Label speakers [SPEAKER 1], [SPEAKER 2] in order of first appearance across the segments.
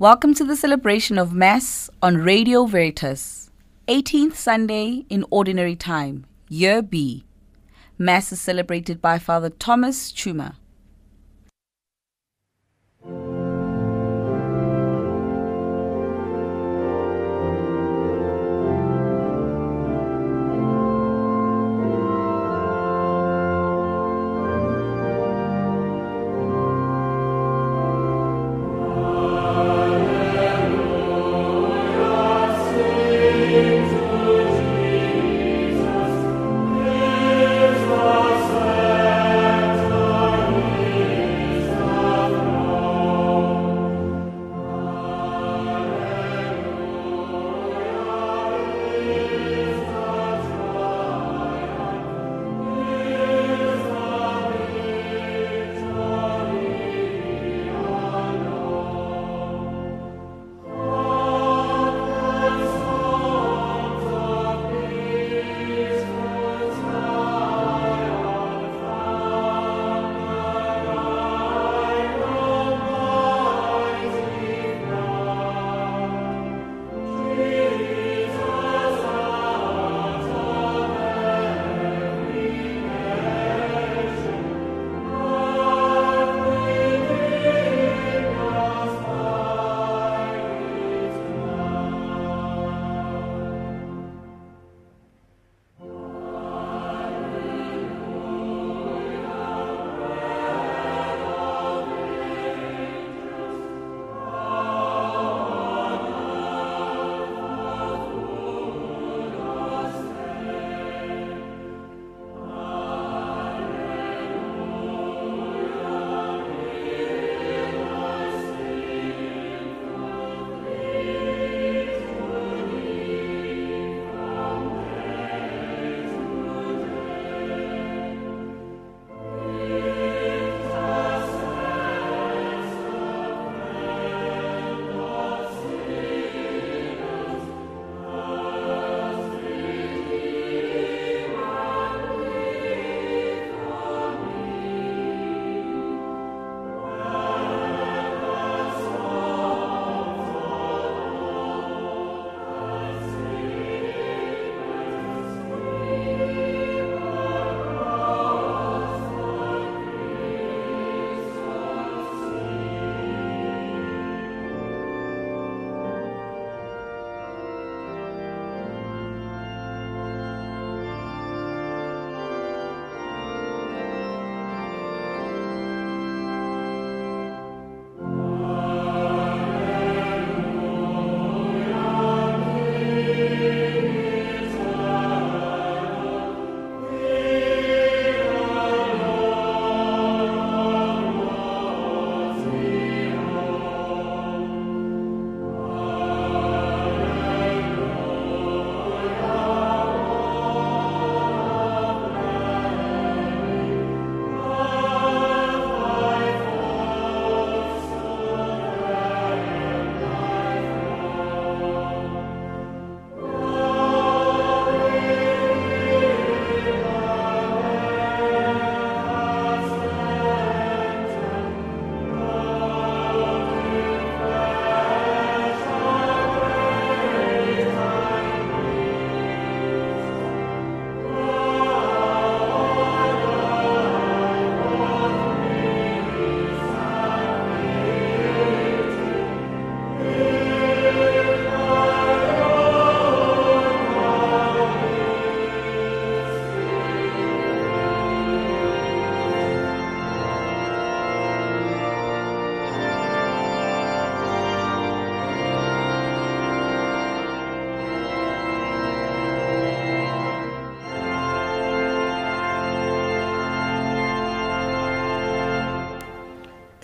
[SPEAKER 1] Welcome to the celebration of Mass on Radio Veritas, 18th Sunday in Ordinary Time, Year B. Mass is celebrated by Father Thomas Chuma.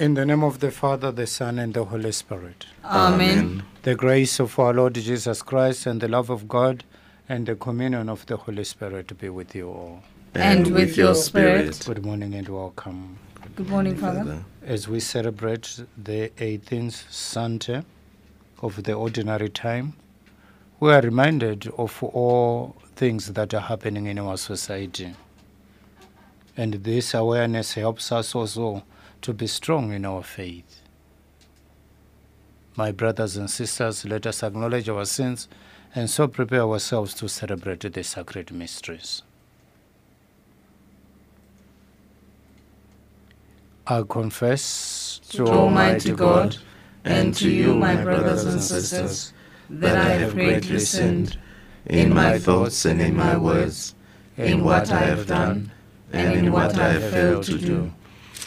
[SPEAKER 2] In the name of the Father, the Son, and the Holy Spirit.
[SPEAKER 1] Amen.
[SPEAKER 2] The grace of our Lord Jesus Christ and the love of God and the communion of the Holy Spirit be with you all.
[SPEAKER 1] And with your spirit.
[SPEAKER 2] Good morning and welcome.
[SPEAKER 1] Good morning, Father.
[SPEAKER 2] As we celebrate the 18th Sunday of the ordinary time, we are reminded of all things that are happening in our society. And this awareness helps us also to be strong in our faith. My brothers and sisters, let us acknowledge our sins and so prepare ourselves to celebrate the sacred mysteries. I confess to
[SPEAKER 3] Almighty God and to you, my brothers and sisters, that I have greatly sinned in my thoughts and in my words, in what I have done and in what I have failed to do.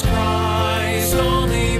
[SPEAKER 2] Christ, only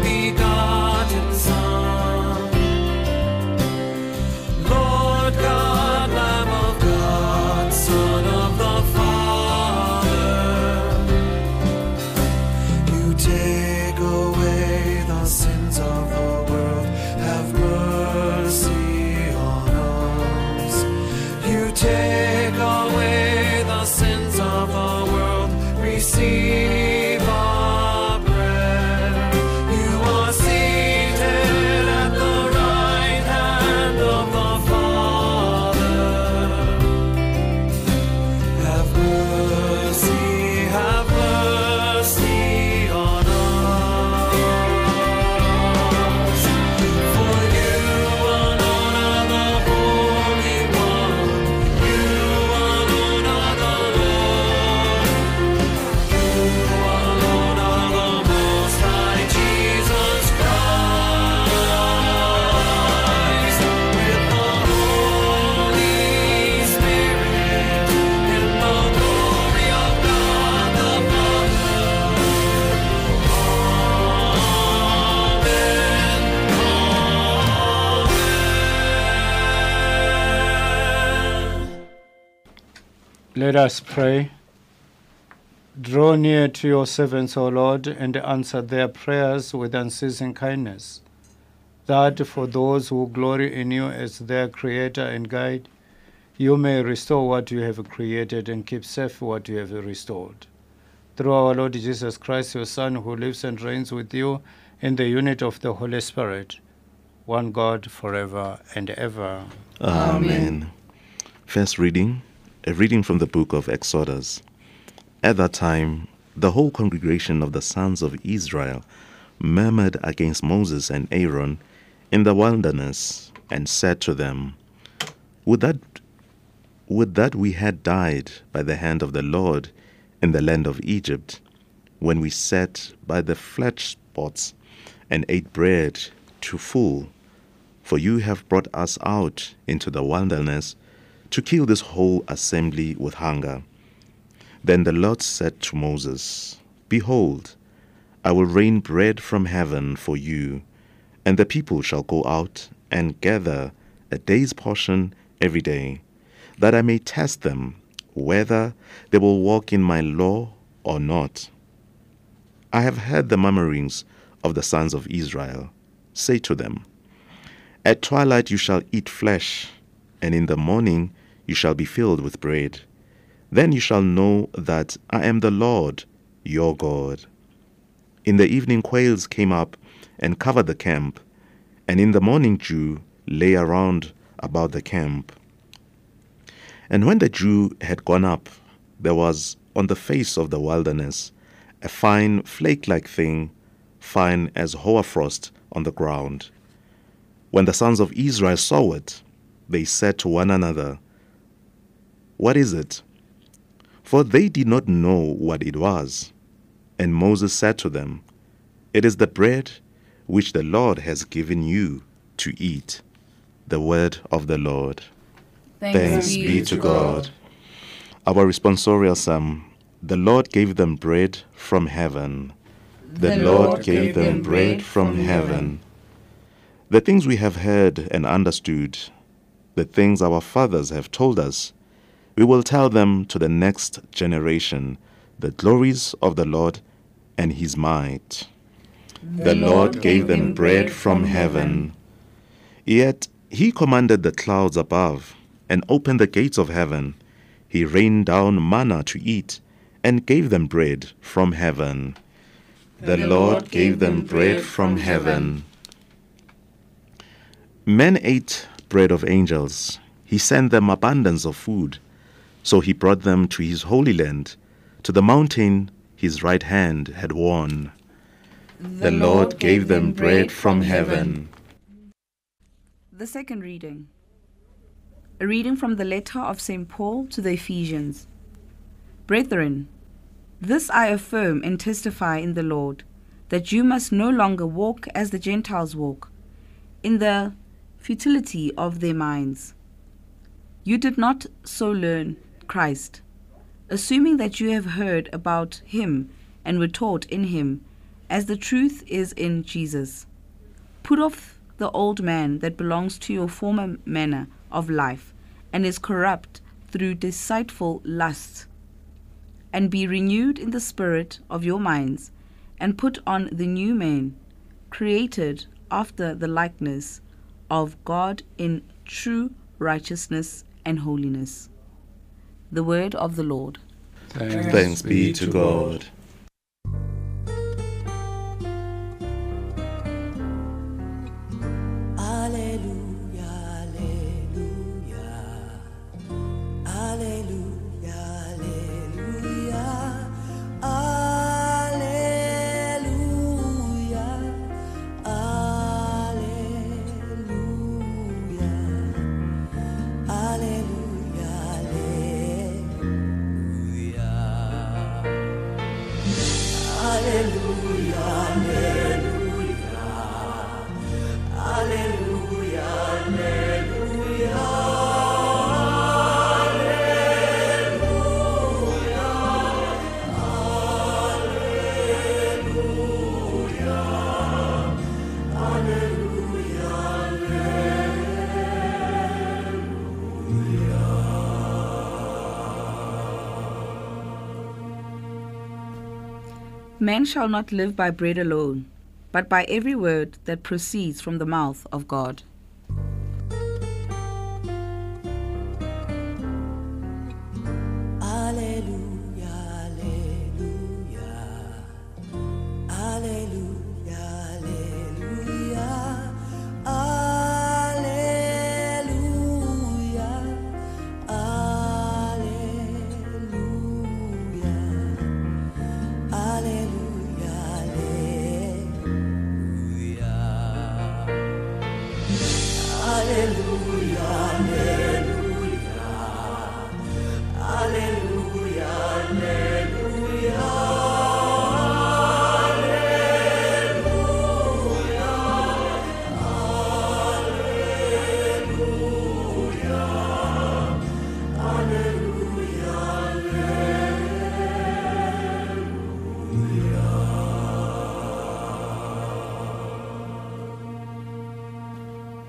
[SPEAKER 2] Let us pray. Draw near to your servants, O Lord, and answer their prayers with unceasing kindness, that for those who glory in you as their Creator and Guide, you may restore what you have created and keep safe what you have restored. Through our Lord Jesus Christ, your Son, who lives and reigns with you in the unity of the Holy Spirit, one God forever and ever.
[SPEAKER 3] Amen. First reading, a reading from the book of Exodus. At that time, the whole congregation of the sons of Israel murmured against Moses and Aaron in the wilderness and said to them, Would that, would that we had died by the hand of the Lord in the land of Egypt, when we sat by the flesh pots and ate bread to full. For you have brought us out into the wilderness to kill this whole assembly with hunger. Then the Lord said to Moses, Behold, I will rain bread from heaven for you, and the people shall go out and gather a day's portion every day, that I may test them whether they will walk in my law or not. I have heard the murmurings of the sons of Israel. Say to them, At twilight you shall eat flesh, and in the morning you shall be filled with bread. Then you shall know that I am the Lord your God. In the evening quails came up and covered the camp, and in the morning dew lay around about the camp. And when the dew had gone up, there was on the face of the wilderness a fine flake like thing, fine as hoarfrost on the ground. When the sons of Israel saw it, they said to one another, What is it? For they did not know what it was. And Moses said to them, It is the bread which the Lord has given you to eat. The word of the Lord. Thanks be to God. Our responsorial psalm The Lord gave them bread from heaven. The, Lord gave them bread from heaven. The things we have heard and understood, the things our fathers have told us, we will tell them to the next generation the glories of the Lord and his might. The Lord gave them bread from heaven. Yet he commanded the clouds above and opened the gates of heaven. He rained down manna to eat and gave them bread from heaven. The Lord gave them bread from heaven. Men ate bread of angels. He sent them abundance of food. So he brought them to his holy land, to the mountain his right hand had won. The Lord gave them bread from heaven.
[SPEAKER 1] The second reading. A reading from the letter of St. Paul to the Ephesians. Brethren, this I affirm and testify in the Lord, that you must no longer walk as the Gentiles walk, in the futility of their minds. You did not so learn Christ, assuming that you have heard about him and were taught in him, as the truth is in Jesus. Put off the old man that belongs to your former manner of life and is corrupt through deceitful lusts, and be renewed in the spirit of your minds, and put on the new man, created after the likeness of God in true righteousness and holiness. The word of the Lord.
[SPEAKER 3] Thanks be to God.
[SPEAKER 1] Man shall not live by bread alone, but by every word that proceeds from the mouth of God.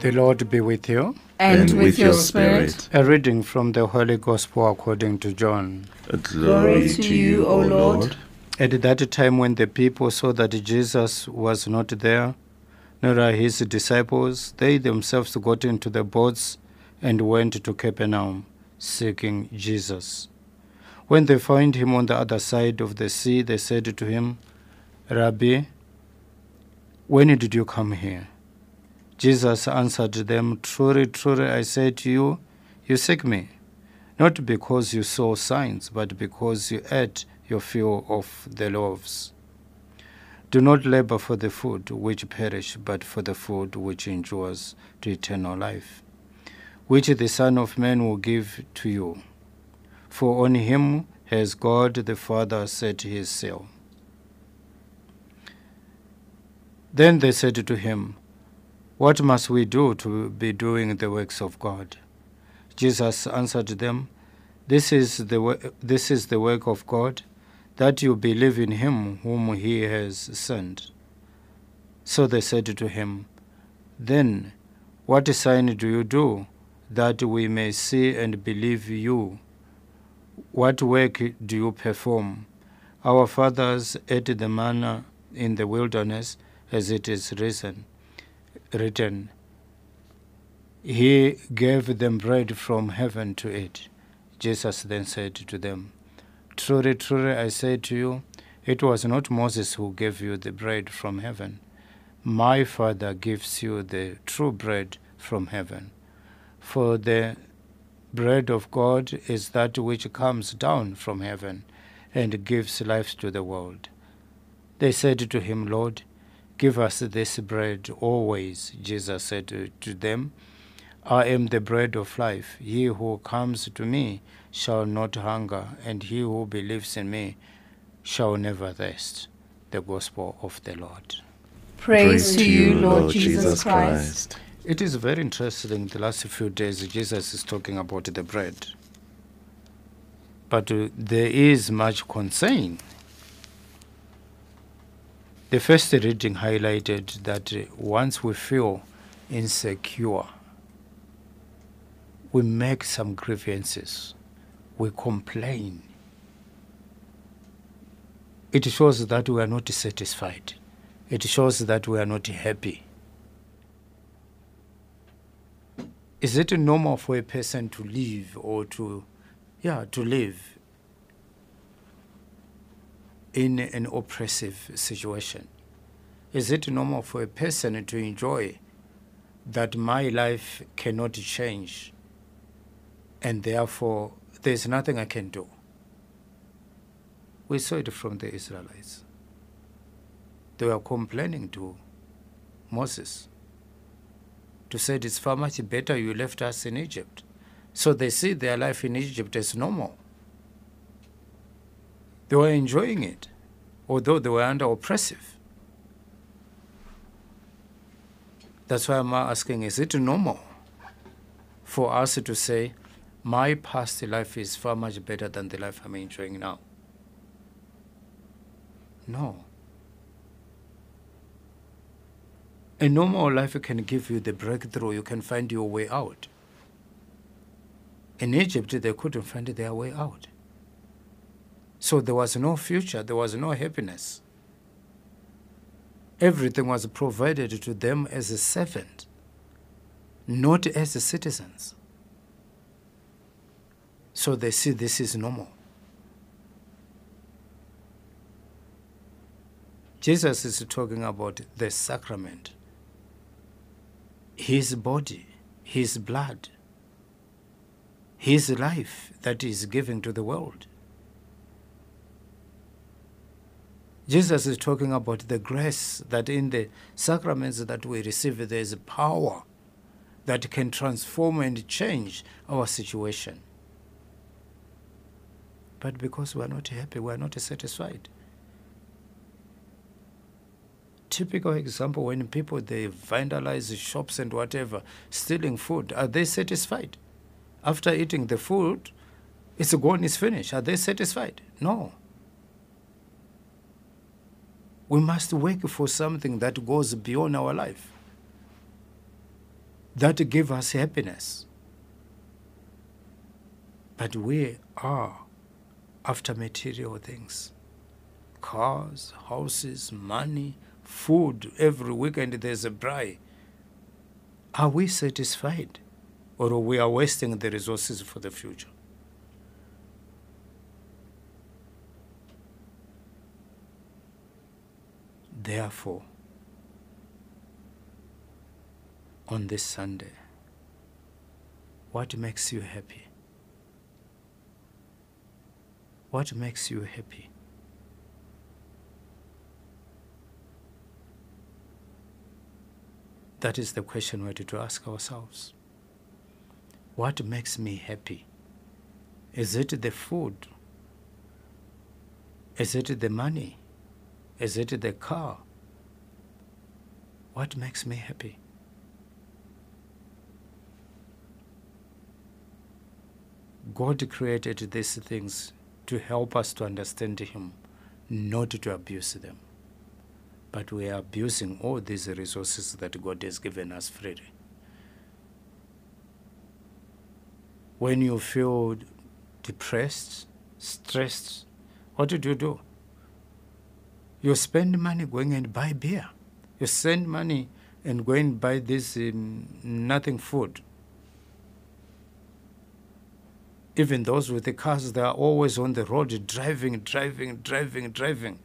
[SPEAKER 2] The Lord be with you.
[SPEAKER 1] And, with, your spirit.
[SPEAKER 2] A reading from the Holy Gospel according to John.
[SPEAKER 3] Glory to you, O Lord.
[SPEAKER 2] At that time, when the people saw that Jesus was not there, nor are his disciples, they themselves got into the boats and went to Capernaum, seeking Jesus. When they found him on the other side of the sea, they said to him, Rabbi, when did you come here? Jesus answered them, Truly, truly, I say to you, you seek me, not because you saw signs, but because you ate your fill of the loaves. Do not labor for the food which perish, but for the food which endures to eternal life, which the Son of Man will give to you. For on him has God the Father set his seal. Then they said to him, What must we do to be doing the works of God? Jesus answered them, This is the, this is the work of God, that you believe in him whom he has sent. So they said to him, Then what sign do you do, that we may see and believe you? What work do you perform? Our fathers ate the manna in the wilderness, as it is written. Written. He gave them bread from heaven to eat. Jesus then said to them, Truly, truly, I say to you, it was not Moses who gave you the bread from heaven. My Father gives you the true bread from heaven. For the bread of God is that which comes down from heaven and gives life to the world. They said to him, Lord, give us this bread always. Jesus said to to them, I am the bread of life. He who comes to me shall not hunger, and he who believes in me shall never thirst. The Gospel of the Lord.
[SPEAKER 1] Praise, to you, Lord Jesus Christ.
[SPEAKER 2] It is very interesting. The last few days, Jesus is talking about the bread. But uh, there is much concern. The first reading highlighted that once we feel insecure, we make some grievances, we complain. It shows that we are not satisfied. It shows that we are not happy. is it normal for a person to live or to yeah to live in an oppressive situation is it normal for a person to enjoy that my life cannot change and therefore there's nothing i can do we saw it from the israelites they were complaining to moses to say it's far much better you left us in Egypt. So they see their life in Egypt as normal. They were enjoying it, although they were under oppressive. That's why I'm asking is it normal for us to say, my past life is far much better than the life I'm enjoying now? No. A normal life can give you the breakthrough, you can find your way out. In Egypt, they couldn't find their way out. So there was no future, there was no happiness. Everything was provided to them as a servant, not as citizens. So they see this is normal. Jesus is talking about the sacrament, his body, his blood, his life that is given to the world. Jesus is talking about the grace that in the sacraments that we receive, there is power that can transform and change our situation. But because we are not happy, we are not satisfied. Typical example when people they vandalize shops and whatever, stealing food, are they satisfied? After eating the food, it's gone, it's finished. Are they satisfied? No. We must work for something that goes beyond our life, that give us happiness. But we are after material things cars, houses, money, food. Every weekend there's a braai. Are we satisfied? Or we are wasting the resources for the future? Therefore, on this Sunday, what makes you happy? What makes you happy? That is the question we have to ask ourselves. What makes me happy? Is it the food? Is it the money? Is it the car? What makes me happy? God created these things to help us to understand Him, not to abuse them. But we are abusing all these resources that God has given us freely. When you feel depressed, stressed, what did you do? You spend money going and buy beer. You send money and go and buy this um, nothing food. Even those with the cars, they are always on the road driving, driving, driving, driving.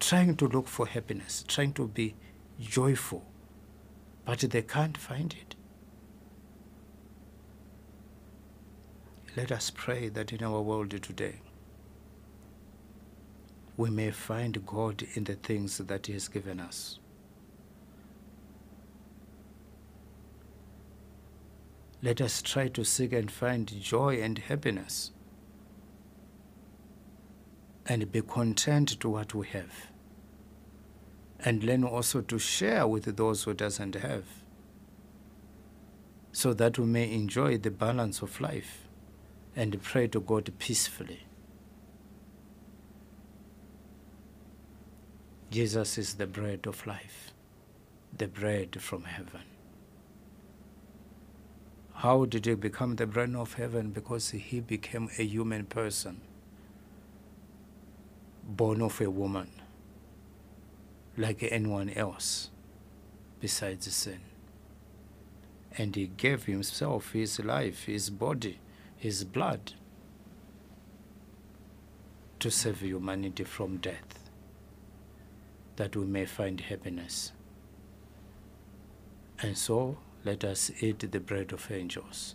[SPEAKER 2] Trying to look for happiness, trying to be joyful, but they can't find it. Let us pray that in our world today, we may find God in the things that He has given us. Let us try to seek and find joy and happiness and be content to what we have. And learn also to share with those who doesn't have so that we may enjoy the balance of life and pray to God peacefully. Jesus is the bread of life, the bread from heaven. How did he become the bread of heaven? Because he became a human person, born of a woman, like anyone else besides sin. And he gave himself, his life, his body, his blood to save humanity from death, that we may find happiness. And so let us eat the bread of angels.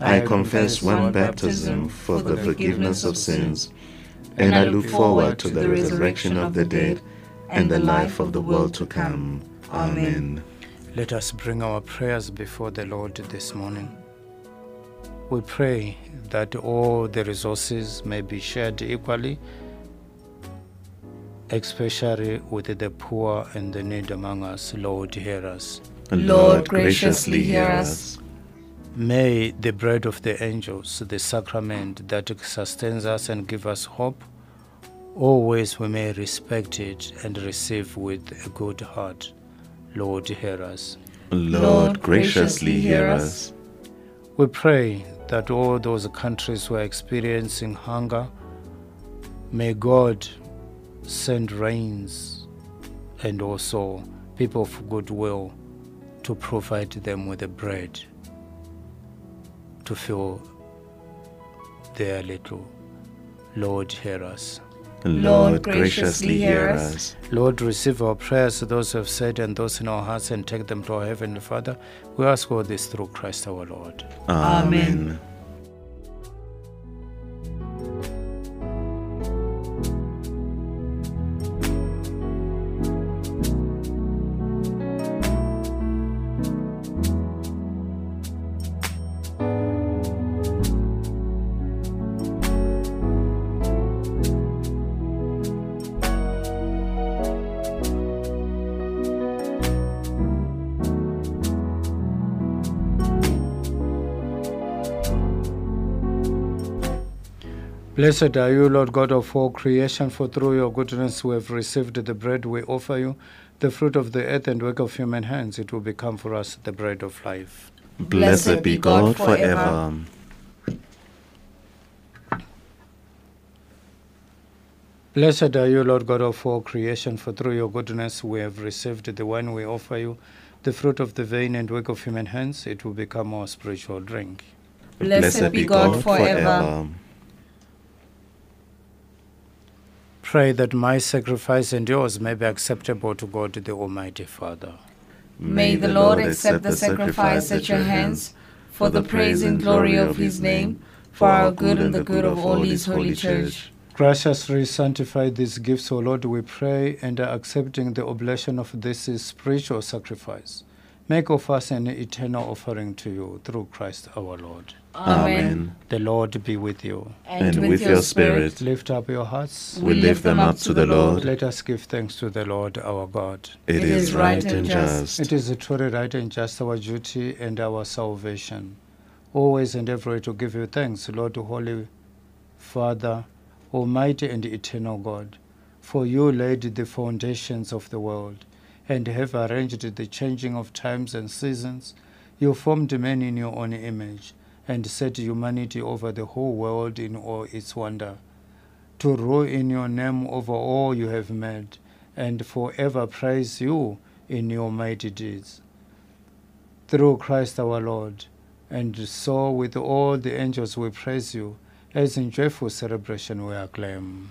[SPEAKER 3] I confess one baptism for the forgiveness of sins, and I look forward to the resurrection of the dead and the life of the world to come. Amen.
[SPEAKER 2] Let us bring our prayers before the Lord this morning. We pray that all the resources may be shared equally, especially with the poor and the need among us. Lord, hear us.
[SPEAKER 1] Lord, graciously hear us.
[SPEAKER 2] May the bread of the angels, the sacrament that sustains us and gives us hope, always we may respect it and receive with a good heart. Lord, hear us.
[SPEAKER 3] Lord, graciously hear us.
[SPEAKER 2] We pray that all those countries who are experiencing hunger, may God send rains and also people of goodwill to provide them with the bread to fill their little. Lord, hear us.
[SPEAKER 3] Lord, graciously hear us.
[SPEAKER 2] Lord, receive our prayers, those who have said and those in our hearts, and take them to our Heavenly Father. We ask all this through Christ our Lord.
[SPEAKER 3] Amen.
[SPEAKER 2] Blessed are you, Lord God of all creation, for through your goodness we have received the bread we offer you, the fruit of the earth and work of human hands. It will become for us the bread of life.
[SPEAKER 3] Blessed be God forever.
[SPEAKER 2] Blessed are you, Lord God of all creation, for through your goodness we have received the wine we offer you, the fruit of the vine and work of human hands. It will become our spiritual drink.
[SPEAKER 1] Blessed be God forever.
[SPEAKER 2] Pray that my sacrifice and yours may be acceptable to God the Almighty Father.
[SPEAKER 1] May the Lord accept the sacrifice at your hands for the praise and glory of his name, for our good and the good of all his holy church.
[SPEAKER 2] Graciously sanctify these gifts, O Lord, we pray, and are accepting the oblation of this spiritual sacrifice. Make of us an eternal offering to you through Christ our Lord.
[SPEAKER 3] Amen.
[SPEAKER 2] The Lord be with you.
[SPEAKER 3] And with your spirit,
[SPEAKER 2] Lift up your hearts.
[SPEAKER 3] we lift them up to the Lord.
[SPEAKER 2] Let us give thanks to the Lord our God.
[SPEAKER 3] It is right and just.
[SPEAKER 2] It is truly right and just our duty and our salvation, always and everywhere to give you thanks, Lord, Holy Father, Almighty and eternal God, for you laid the foundations of the world and have arranged the changing of times and seasons. You formed man in your own image and set humanity over the whole world in all its wonder, to rule in your name over all you have made, and forever praise you in your mighty deeds. Through Christ our Lord, and so with all the angels we praise you, as in joyful celebration we acclaim.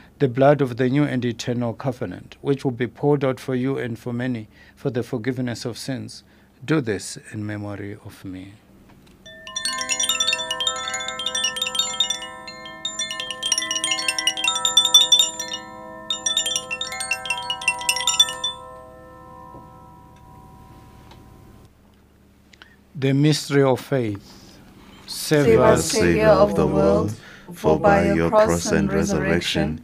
[SPEAKER 2] the blood of the new and eternal covenant, which will be poured out for you and for many for the forgiveness of sins. Do this in memory of me. The mystery of faith. Save
[SPEAKER 1] Save
[SPEAKER 2] us,
[SPEAKER 1] Saviour of the world,
[SPEAKER 3] for by your cross and resurrection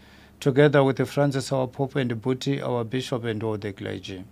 [SPEAKER 2] Together with the Francis, our Pope, and Buti, our Bishop, and all the clergy.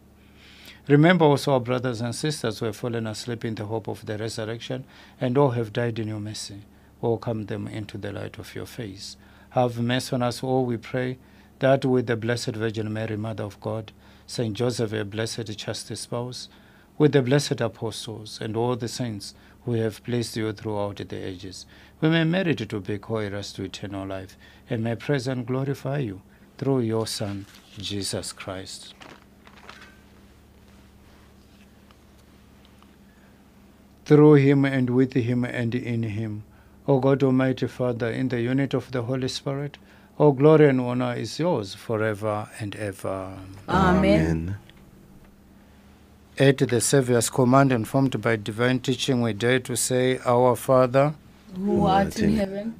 [SPEAKER 2] Remember also our brothers and sisters who have fallen asleep in the hope of the resurrection, and all have died in your mercy. Welcome them into the light of your face. Have mercy on us all, we pray, that with the Blessed Virgin Mary, Mother of God, Saint Joseph, a blessed chaste spouse, with the blessed apostles and all the saints who have pleased you throughout the ages, we may merit to be co-heirs to eternal life, and may praise and glorify you through your Son, Jesus Christ. through him and with him and in him. O God Almighty Father, in the unity of the Holy Spirit, all glory and honor is yours forever and ever.
[SPEAKER 1] Amen.
[SPEAKER 2] At the Saviour's command, informed by divine teaching, we dare to say, Our Father,
[SPEAKER 1] Who art in heaven,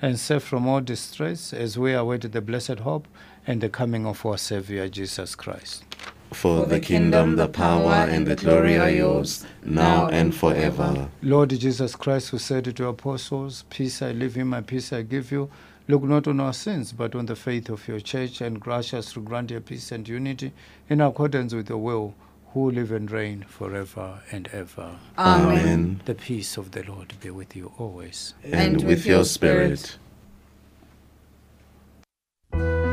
[SPEAKER 2] and safe from all distress, as we await the blessed hope and the coming of our Savior Jesus Christ.
[SPEAKER 3] For the kingdom, the power, and the glory are yours, now and forever.
[SPEAKER 2] Lord Jesus Christ, who said to your apostles, Peace I leave you, my peace I give you, look not on our sins, but on the faith of your church, and grant us to grant your peace and unity in accordance with your will, who live and reign forever and ever.
[SPEAKER 3] Amen.
[SPEAKER 2] The peace of the Lord be with you always.
[SPEAKER 3] And with your spirit.
[SPEAKER 4] Lamb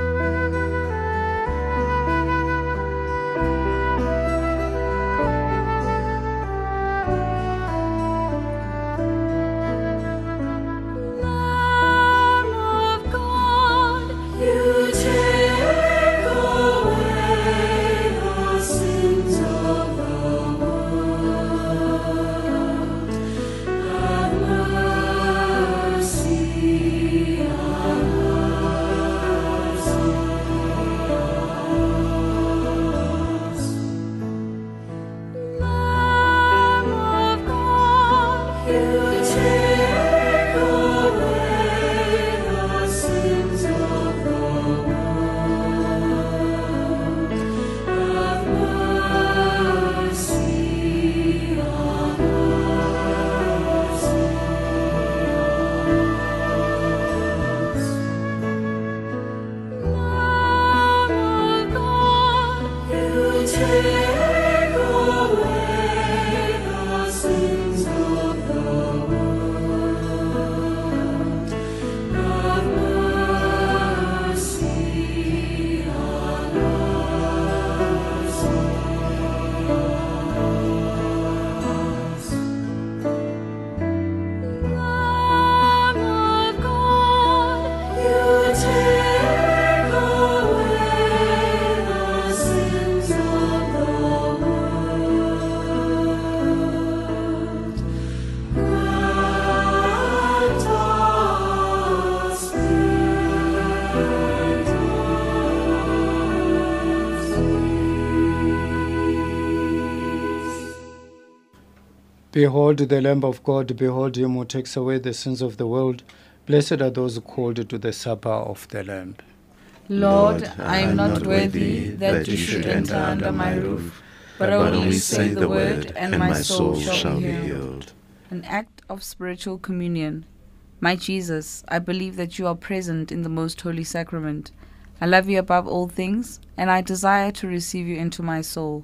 [SPEAKER 2] Behold the Lamb of God, behold him who takes away the sins of the world. Blessed are those called to the supper of the Lamb.
[SPEAKER 1] Lord, I am not worthy that you should enter under my roof, but only say the word, and my soul shall be healed. An act of spiritual communion. My Jesus, I believe that you are present in the most holy sacrament. I love you above all things, and I desire to receive you into my soul.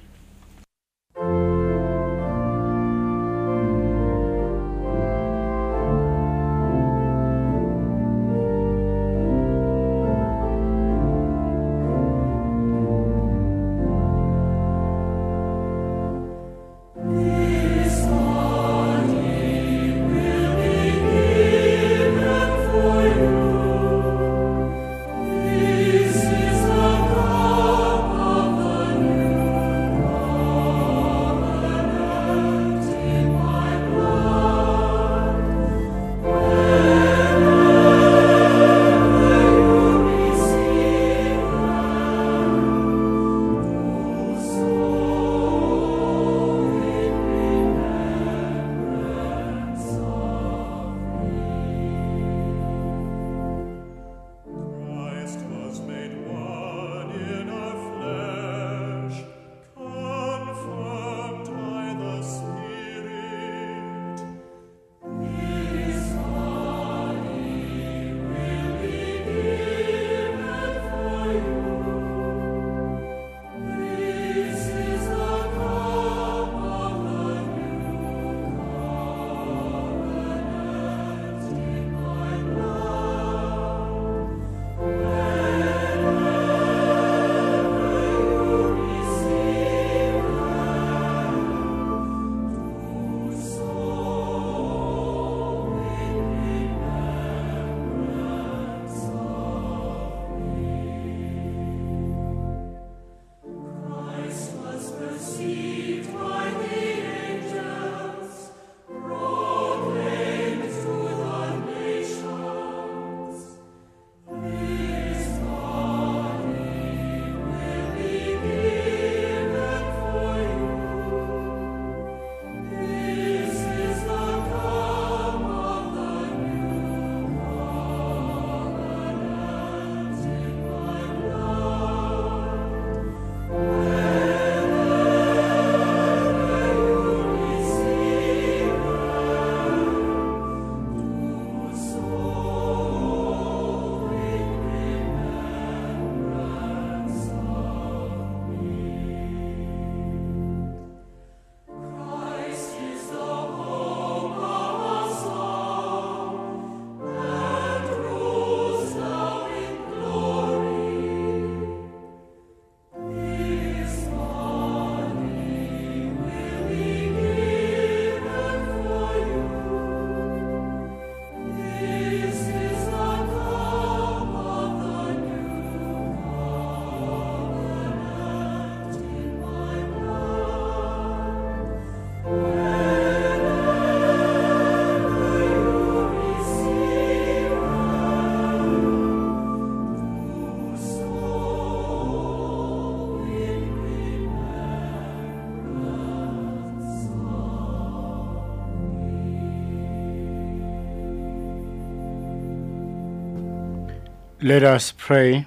[SPEAKER 2] Let us pray.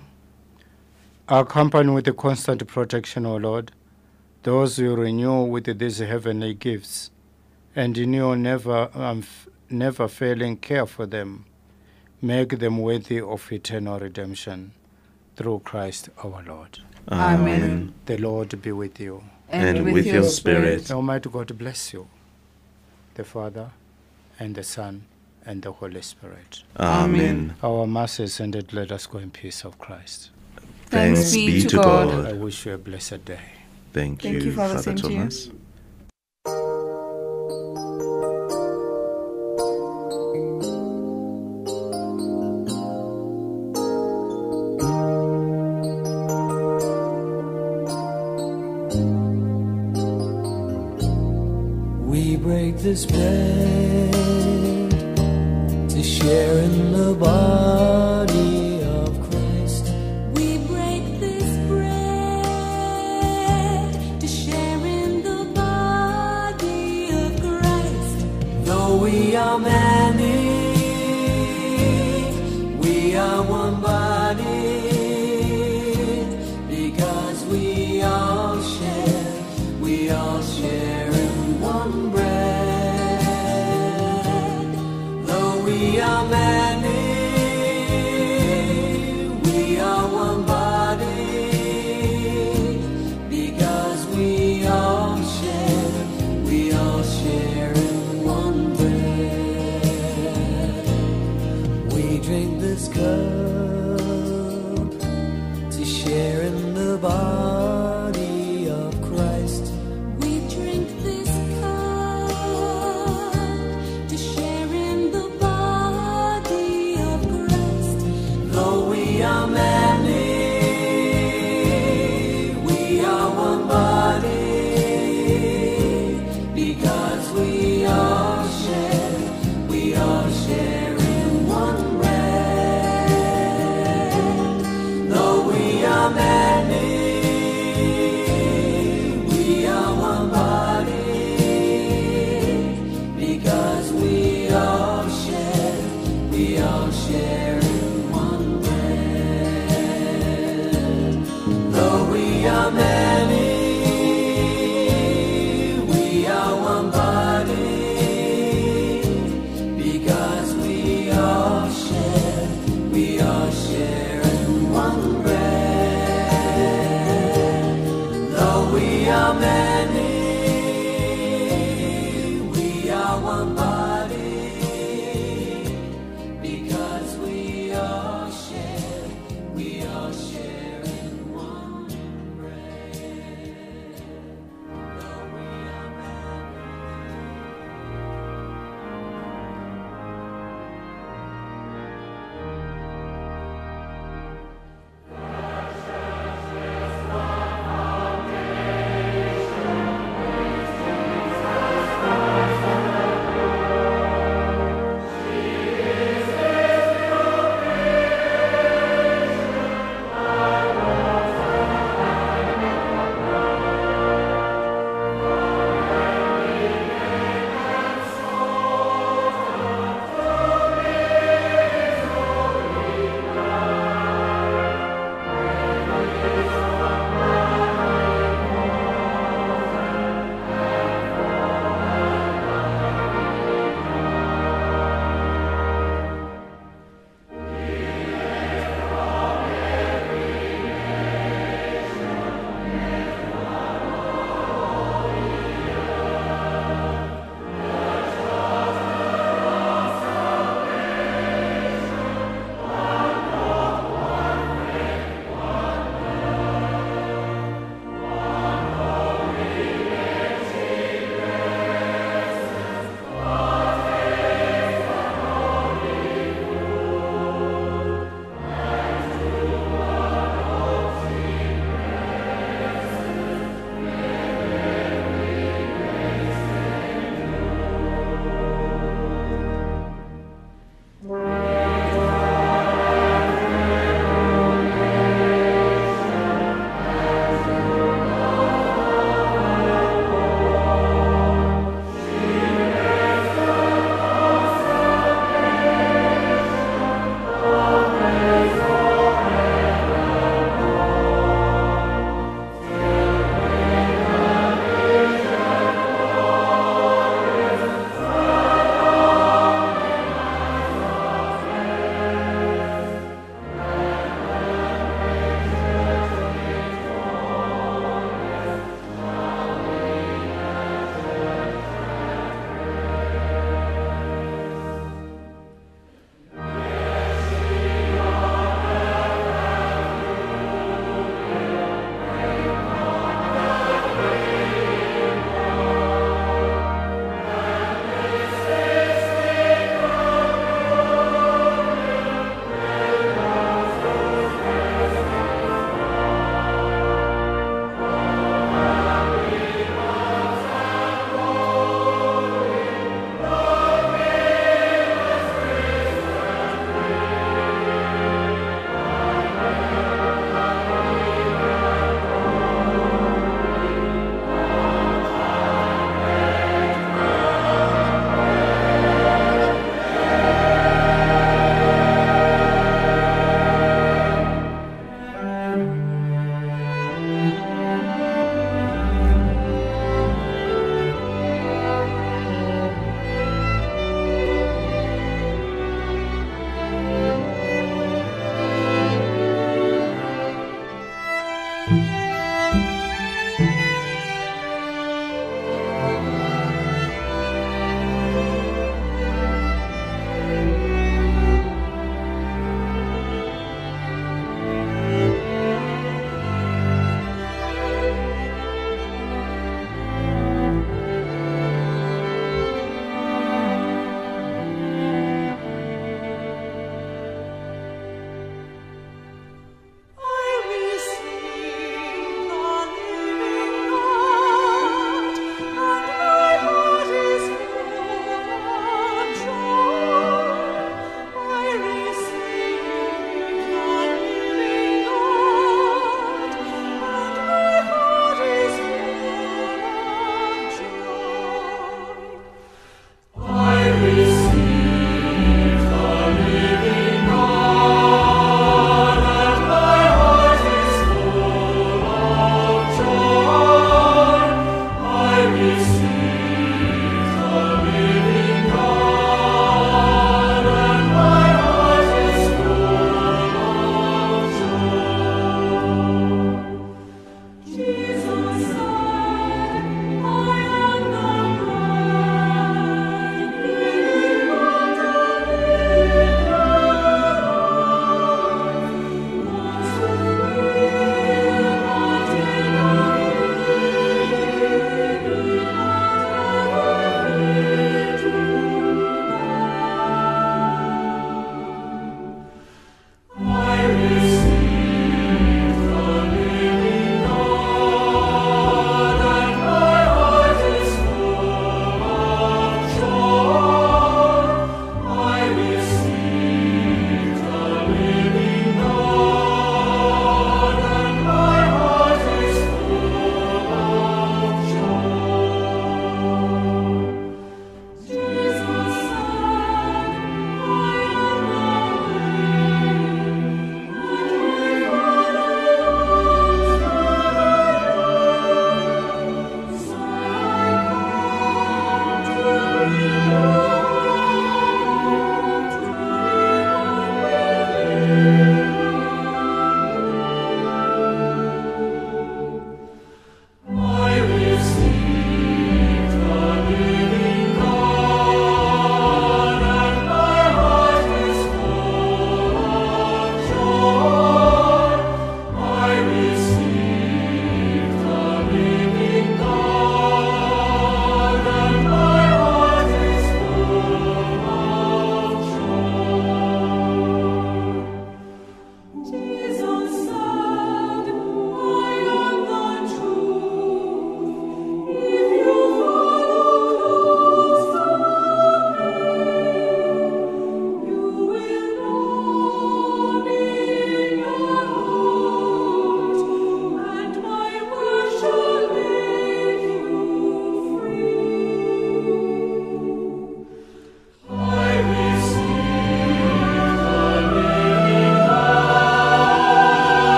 [SPEAKER 2] Accompany with the constant protection, O Lord, those you renew with these heavenly gifts, and in your never, um, never failing care for them, make them worthy of eternal redemption. Through Christ our Lord.
[SPEAKER 1] Amen.
[SPEAKER 2] The Lord be with you.
[SPEAKER 3] And with your spirit.
[SPEAKER 2] The Almighty God bless you, the Father, and the Son, and the Holy Spirit.
[SPEAKER 3] Amen.
[SPEAKER 2] Our Mass is ended. Let us go in peace of Christ.
[SPEAKER 3] Thanks be to God.
[SPEAKER 2] I wish you a blessed day.
[SPEAKER 3] Thank,
[SPEAKER 1] Thank
[SPEAKER 3] you,
[SPEAKER 1] you, Father.
[SPEAKER 3] Father
[SPEAKER 1] Same to you.